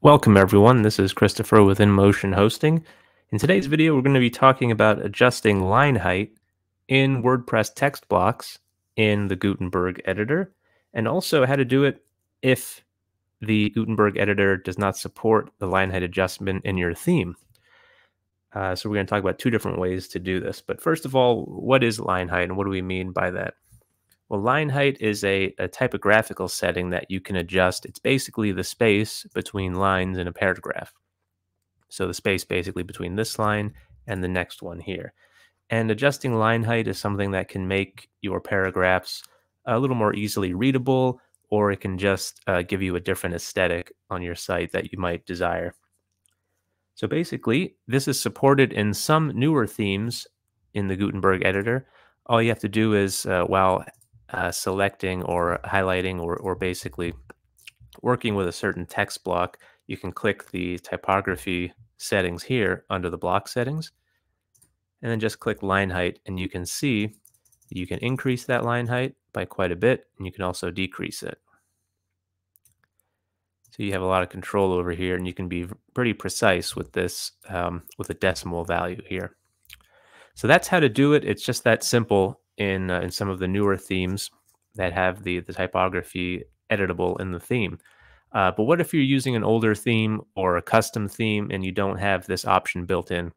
Welcome everyone, this is Christopher with InMotion Hosting. In today's video, we're going to be talking about adjusting line height in WordPress text blocks in the Gutenberg editor, and also how to do it if the Gutenberg editor does not support the line height adjustment in your theme. Uh, so we're going to talk about two different ways to do this. But first of all, what is line height and what do we mean by that? Well, line height is a, a typographical setting that you can adjust. It's basically the space between lines in a paragraph. So the space basically between this line and the next one here. And adjusting line height is something that can make your paragraphs a little more easily readable, or it can just uh, give you a different aesthetic on your site that you might desire. So basically, this is supported in some newer themes in the Gutenberg editor. All you have to do is, uh, while uh, selecting or highlighting or, or basically working with a certain text block, you can click the typography settings here under the block settings, and then just click line height, and you can see you can increase that line height by quite a bit, and you can also decrease it. So you have a lot of control over here, and you can be pretty precise with this um, with a decimal value here. So that's how to do it. It's just that simple in uh, in some of the newer themes that have the the typography editable in the theme. Uh, but what if you're using an older theme or a custom theme and you don't have this option built in?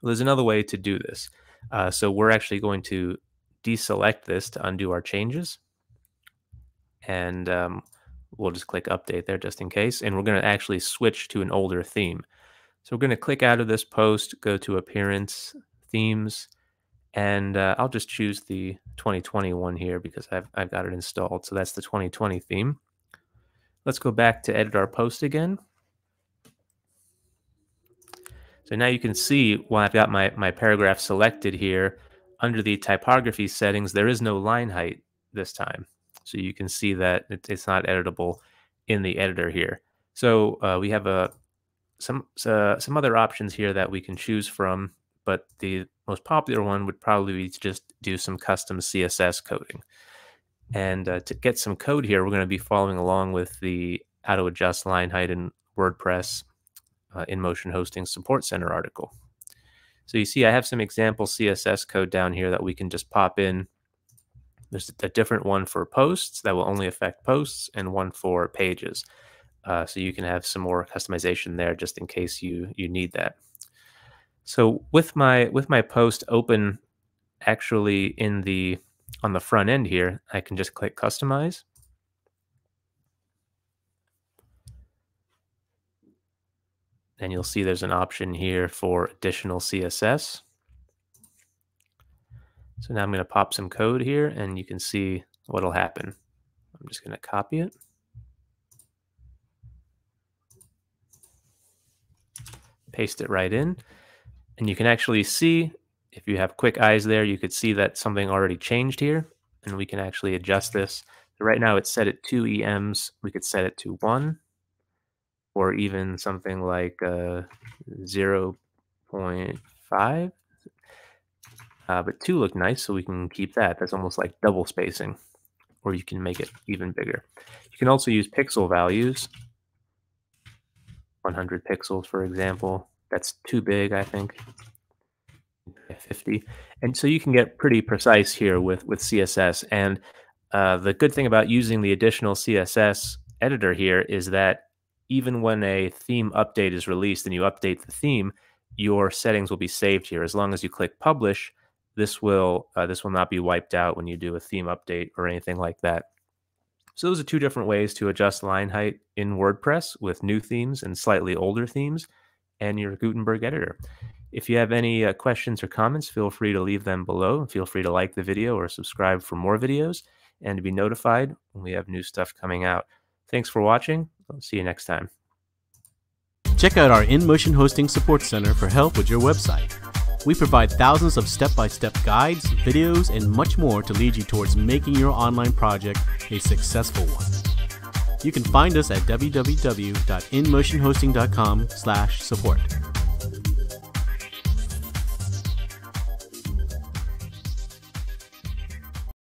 Well, there's another way to do this. Uh, so we're actually going to deselect this to undo our changes. And um, we'll just click update there just in case. And we're going to actually switch to an older theme. So we're going to click out of this post, go to appearance, themes, and uh, I'll just choose the 2020 one here because I've, I've got it installed. So that's the 2020 theme. Let's go back to edit our post again. So now you can see when I've got my, my paragraph selected here, under the typography settings, there is no line height this time. So you can see that it, it's not editable in the editor here. So uh, we have a some uh, some other options here that we can choose from but the most popular one would probably be to just do some custom CSS coding. And uh, to get some code here, we're going to be following along with the how to adjust line height in WordPress uh, InMotion Hosting Support Center article. So you see I have some example CSS code down here that we can just pop in. There's a different one for posts that will only affect posts and one for pages. Uh, so you can have some more customization there just in case you, you need that. So with my with my post open actually in the on the front end here, I can just click customize. And you'll see there's an option here for additional CSS. So now I'm going to pop some code here and you can see what'll happen. I'm just going to copy it. Paste it right in. And you can actually see, if you have quick eyes there, you could see that something already changed here. And we can actually adjust this. So right now it's set at 2 EMs. We could set it to 1 or even something like uh, 0 0.5. Uh, but 2 look nice, so we can keep that. That's almost like double spacing. Or you can make it even bigger. You can also use pixel values. 100 pixels, for example. That's too big, I think. 50. And so you can get pretty precise here with, with CSS. And uh, the good thing about using the additional CSS editor here is that even when a theme update is released and you update the theme, your settings will be saved here. As long as you click publish, this will uh, this will not be wiped out when you do a theme update or anything like that. So those are two different ways to adjust line height in WordPress with new themes and slightly older themes and your Gutenberg editor. If you have any uh, questions or comments, feel free to leave them below. Feel free to like the video or subscribe for more videos and to be notified when we have new stuff coming out. Thanks for watching. I'll see you next time. Check out our InMotion Hosting Support Center for help with your website. We provide thousands of step by step guides, videos, and much more to lead you towards making your online project a successful one. You can find us at www.inmotionhosting.com/support.